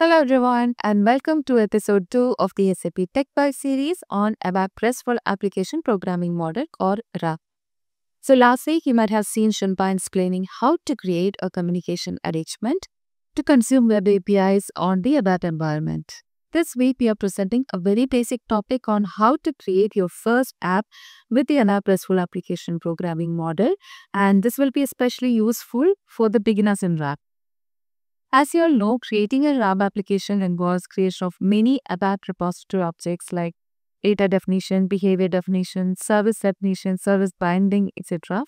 Hello everyone and welcome to episode 2 of the SAP Tech Byte series on ABAP RESTful Application Programming Model or RAP. So last week you might have seen Shunpa explaining how to create a communication arrangement to consume web APIs on the ABAP environment. This week we are presenting a very basic topic on how to create your first app with the ABAP RESTful Application Programming Model and this will be especially useful for the beginners in RAP. As you all know, creating a RAP application involves creation of many ABAP repository objects like data definition, behavior definition, service definition, service binding, etc.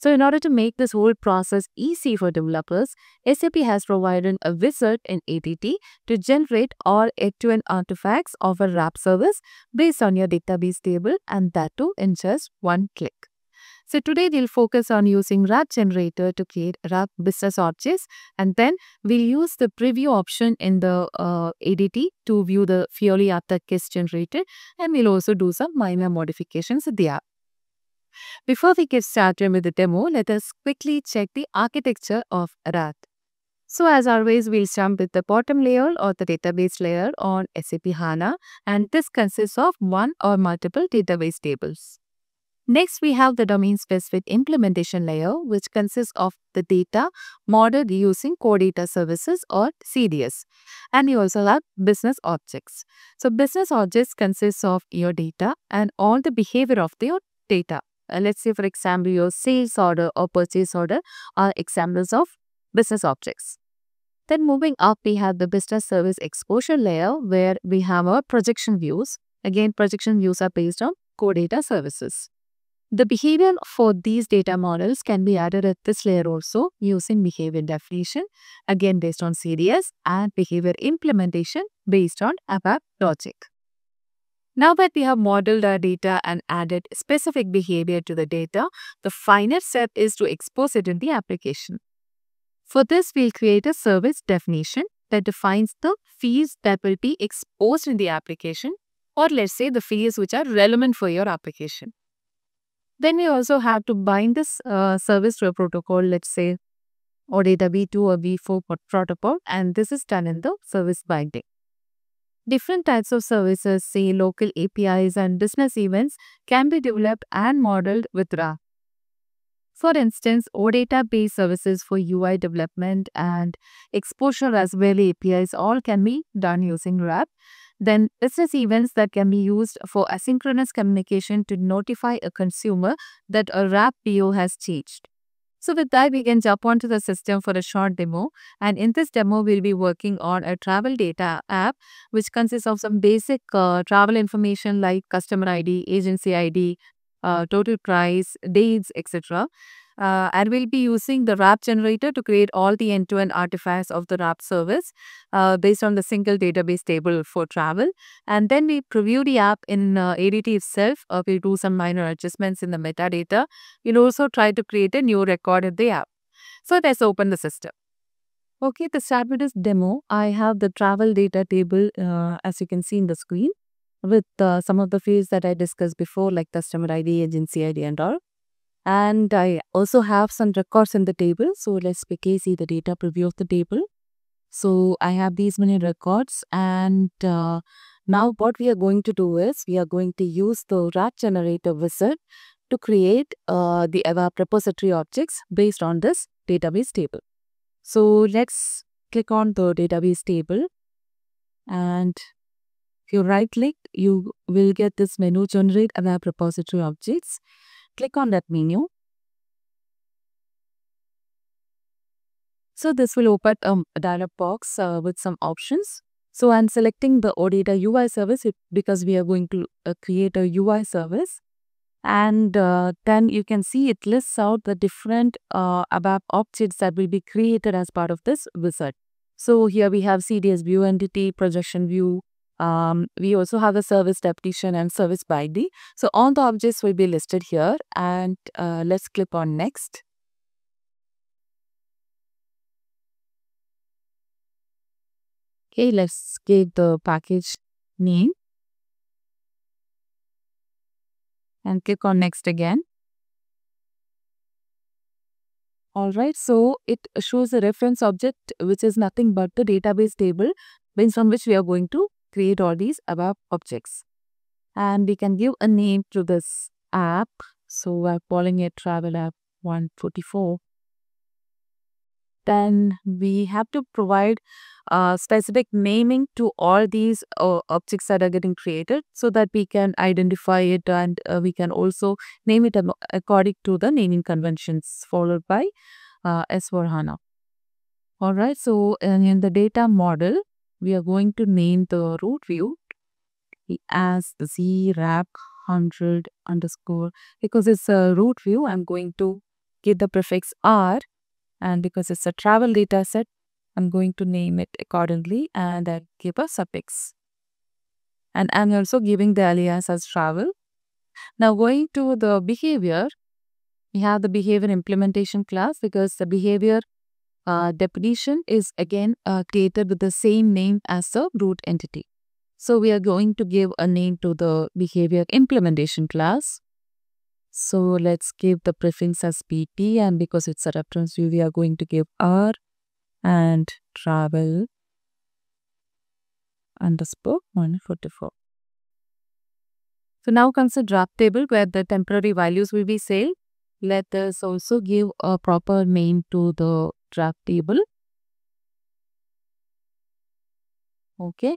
So in order to make this whole process easy for developers, SAP has provided a wizard in ADT to generate all end-to-end artifacts of a RAP service based on your database table and that too in just one click. So today we'll focus on using RAP generator to create RAP business objects and then we'll use the preview option in the uh, ADT to view the app that gets generated and we'll also do some minor modifications in the app. Before we get started with the demo, let us quickly check the architecture of RAP. So as always, we'll jump with the bottom layer or the database layer on SAP HANA and this consists of one or multiple database tables. Next, we have the domain-specific implementation layer, which consists of the data modeled using Core Data Services or CDS. And you also have business objects. So, business objects consists of your data and all the behavior of your data. Uh, let's say, for example, your sales order or purchase order are examples of business objects. Then moving up, we have the business service exposure layer where we have our projection views. Again, projection views are based on core data services. The behavior for these data models can be added at this layer also using behavior definition, again based on CDS and behavior implementation based on ABAP logic. Now that we have modeled our data and added specific behavior to the data, the final step is to expose it in the application. For this, we'll create a service definition that defines the fields that will be exposed in the application or let's say the fields which are relevant for your application. Then we also have to bind this uh, service to a protocol, let's say OData V2 or V4 protocol and this is done in the service binding. Different types of services, say local APIs and business events can be developed and modeled with RAP. For instance, OData based services for UI development and exposure as well APIs all can be done using RAP. Then business events that can be used for asynchronous communication to notify a consumer that a RAP BO has changed. So with that, we can jump onto the system for a short demo. And in this demo, we'll be working on a travel data app, which consists of some basic uh, travel information like customer ID, agency ID, uh, total price, dates, etc. Uh, and we'll be using the RAP generator to create all the end-to-end artifacts of the RAP service uh, based on the single database table for travel. And then we preview the app in uh, ADT itself. Uh, we'll do some minor adjustments in the metadata. We'll also try to create a new record in the app. So let's open the system. Okay, to start with this demo, I have the travel data table uh, as you can see in the screen with uh, some of the fields that I discussed before like customer ID, agency ID and all. And I also have some records in the table. So let's quickly see the data preview of the table. So I have these many records and uh, now what we are going to do is we are going to use the RAP generator wizard to create uh, the ABAP repository objects based on this database table. So let's click on the database table and if you right click, you will get this menu generate ABAP repository objects. Click on that menu. So this will open a dialog box uh, with some options. So I'm selecting the OData UI service because we are going to uh, create a UI service. And uh, then you can see it lists out the different uh, ABAP objects that will be created as part of this wizard. So here we have CDS view entity, projection view, um, we also have a service definition and service by binding. So all the objects will be listed here and uh, let's click on next. Okay, let's give the package name and click on next again. Alright, so it shows a reference object which is nothing but the database table based on which we are going to create all these above objects. And we can give a name to this app. So we're calling it Travel App 144 then we have to provide uh, specific naming to all these uh, objects that are getting created so that we can identify it and uh, we can also name it according to the naming conventions followed by uh, S4HANA. Alright, so in the data model, we are going to name the root view as ZRAP 100 underscore because it's a root view. I'm going to give the prefix R and because it's a travel data set, I'm going to name it accordingly and I'll give a suffix. And I'm also giving the alias as travel. Now going to the behavior, we have the behavior implementation class because the behavior uh, definition is again uh, created with the same name as the root entity. So we are going to give a name to the behavior implementation class. So let's give the prefix as PT and because it's a reference view, we are going to give R and travel underscore 144. So now comes the draft table where the temporary values will be saved. Let us also give a proper name to the draft table. Okay.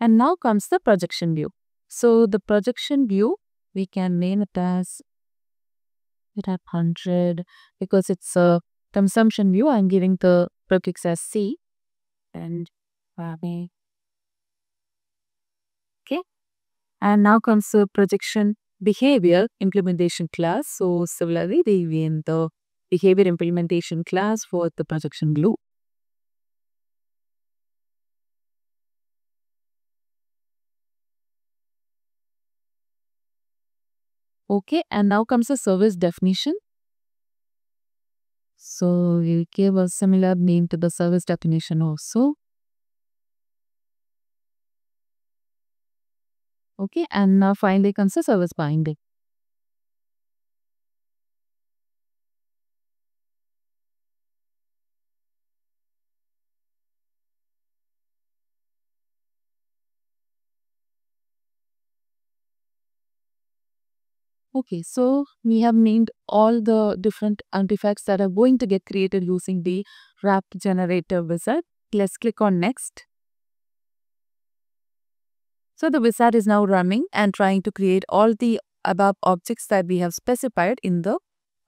And now comes the projection view. So the projection view, we can name it as it at 100 because it's a consumption view. I'm giving the prefix as C and uh, okay. And now comes the projection behavior implementation class. So similarly, they in the behavior implementation class for the projection glue. Okay, and now comes the service definition. So we give a similar name to the service definition also. Okay, and now finally comes the service binding. Okay, so we have named all the different artifacts that are going to get created using the RAP generator wizard. Let's click on next. So the wizard is now running and trying to create all the above objects that we have specified in the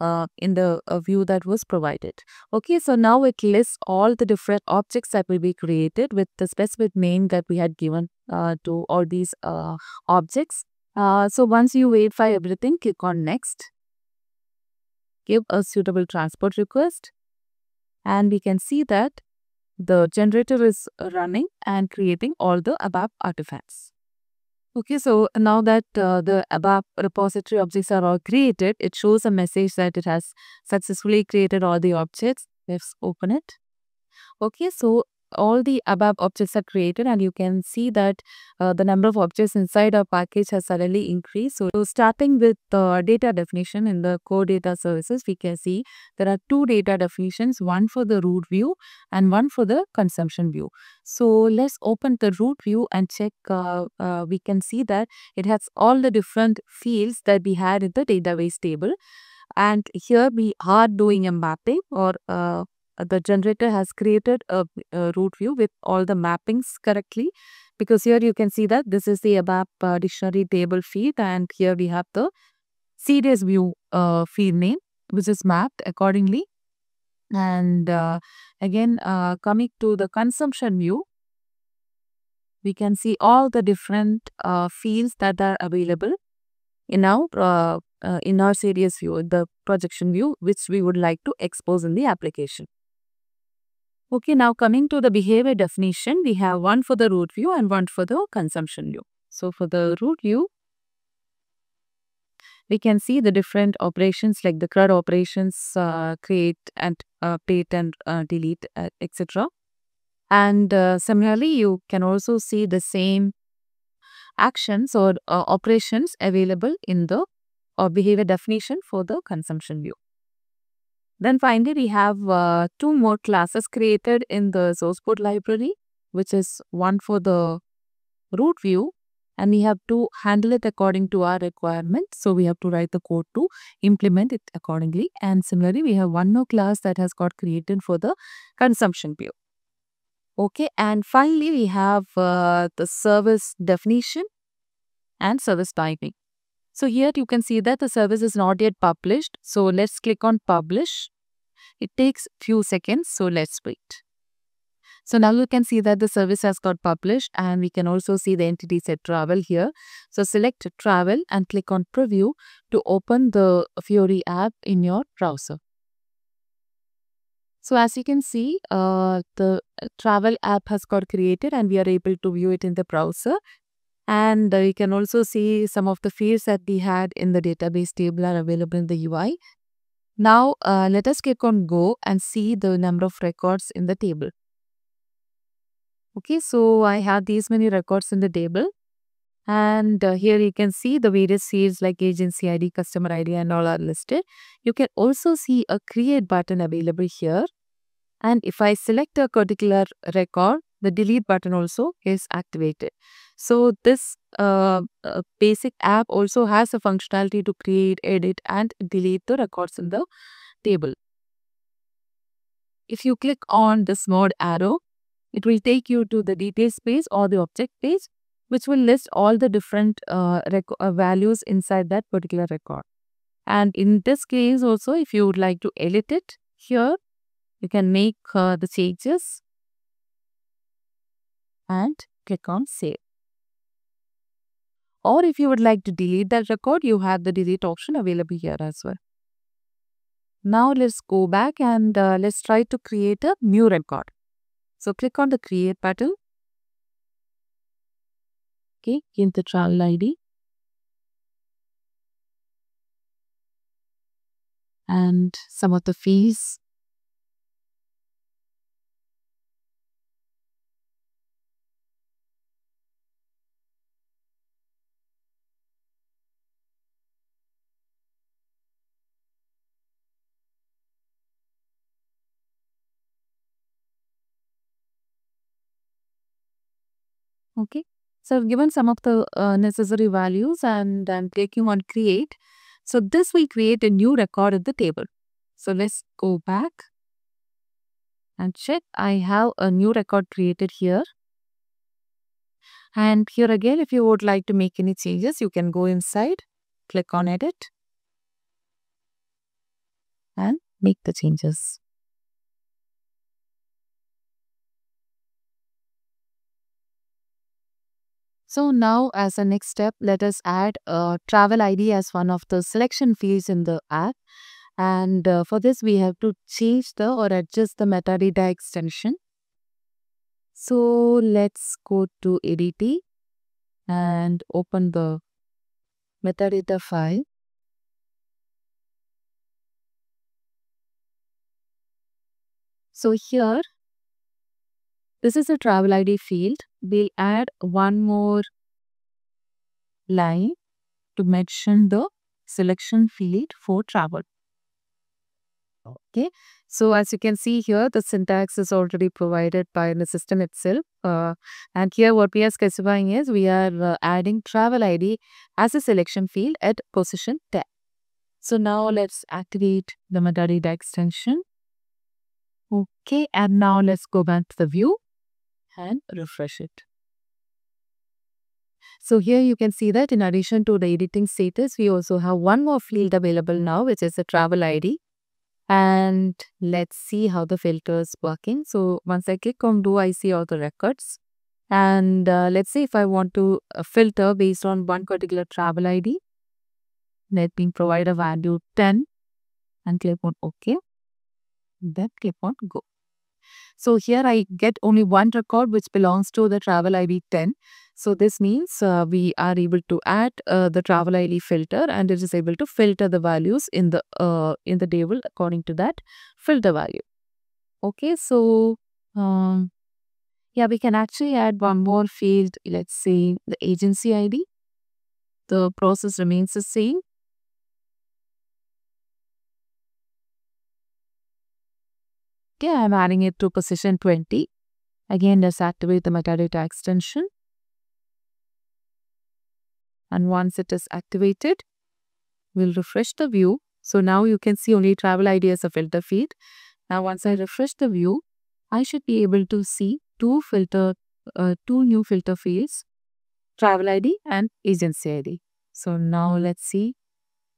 uh, in the uh, view that was provided. Okay, so now it lists all the different objects that will be created with the specific name that we had given uh, to all these uh, objects. Uh, so once you verify everything, click on next. Give a suitable transport request. And we can see that the generator is running and creating all the above artifacts. Okay, so now that uh, the above repository objects are all created, it shows a message that it has successfully created all the objects. Let's open it. Okay, so all the above objects are created and you can see that uh, the number of objects inside our package has suddenly increased. So, so starting with the data definition in the core data services, we can see there are two data definitions, one for the root view and one for the consumption view. So let's open the root view and check. Uh, uh, we can see that it has all the different fields that we had in the database table. And here we are doing a mapping or uh, the generator has created a, a, root view with all the mappings correctly because here you can see that this is the ABAP uh, dictionary table field and here we have the CDS view uh, field name which is mapped accordingly and uh, again uh, coming to the consumption view we can see all the different uh, fields that are available in our in our CDS view, the projection view, which we would like to expose in the application. Okay, now coming to the behavior definition, we have one for the root view and one for the consumption view. So for the root view, we can see the different operations like the CRUD operations, uh, create and uh, and uh, delete, uh, etc. And uh, similarly, you can also see the same actions or uh, operations available in the behavior definition for the consumption view. Then finally, we have uh, two more classes created in the source code library. which is one for the root view and we have to handle it according to our requirement. So we have to write the code to implement it accordingly. And similarly, we have one more class that has got created for the consumption view. Okay, and finally we have uh, the service definition and service binding. So here you can see that the service is not yet published. So let's click on publish. It takes few seconds. So let's wait. So now you can see that the service has got published and we can also see the entity set travel here. So select travel and click on preview to open the Fiori app in your browser. So as you can see, uh, the travel app has got created and we are able to view it in the browser. And uh, you can also see some of the fields that we had in the database table are available in the UI. Now uh, let us click on go and see the number of records in the table. Okay, so I have these many records in the table. And uh, here you can see the various fields like agency ID, customer ID and all are listed. You can also see a create button available here. And if I select a particular record, the delete button also is activated. So this uh, uh, basic app also has a functionality to create, edit and delete the records in the table. If you click on this mode arrow, it will take you to the details page or the object page, which will list all the different uh, uh, values inside that particular record. And in this case also, if you would like to edit it here, you can make uh, the changes and click on save. Or if you would like to delete that record, you have the delete option available here as well. Now let's go back and uh, let's try to create a new record. So click on the create button. Okay, in the travel ID. And some of the fees. Okay. So I've given some of the uh, necessary values and I'm clicking on create. So this will create a new record in the table. So let's go back and check. I have a new record created here. And here again, if you would like to make any changes, you can go inside, click on edit and make the changes. So now as a next step, let us add a travel ID as one of the selection fields in the app. And uh, for this, we have to change the or adjust the metadata extension. So let's go to ADT and open the metadata file. So here this is a travel ID field. We'll add one more line to mention the selection field for travel. Okay, so as you can see here, the syntax is already provided by the system itself. Uh, and here what we are specifying is we are uh, adding travel ID as a selection field at position 10. So now let's activate the metadata extension. Okay, and now let's go back to the view and refresh it. So here you can see that in addition to the editing status, we also have one more field available now, which is the travel ID. And let's see how the filter is working. So once I click on do, I see all the records. And uh, let's say if I want to uh, filter based on one particular travel ID, let me provide a value 10 and click on OK. Then click on go. So here I get only one record which belongs to the travel ID 10. So this means uh, we are able to add uh, the travel ID filter and it is able to filter the values in the uh, in the table according to that filter value. Okay, so um, yeah, we can actually add one more field. Let's say the agency ID. The process remains the same. Okay, I'm adding it to position 20. Again, let's activate the metadata extension. And once it is activated, we'll refresh the view. So now you can see only travel ID as a filter feed. Now once I refresh the view, I should be able to see two filter, uh, two new filter fields, travel ID and agency ID. So now let's see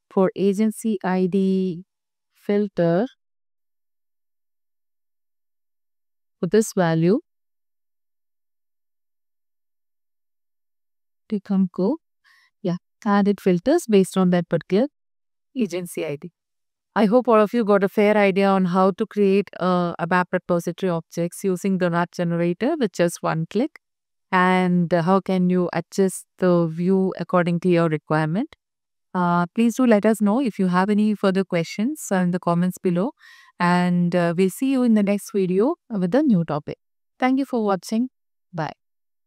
for agency ID filter for this value, click go. Yeah, added filters based on that particular agency ID. I hope all of you got a fair idea on how to create a ABAP repository objects using the RAP generator with just one click and how can you adjust the view according to your requirement. Uh, please do let us know if you have any further questions in the comments below and uh, we'll see you in the next video with a new topic. Thank you for watching. Bye.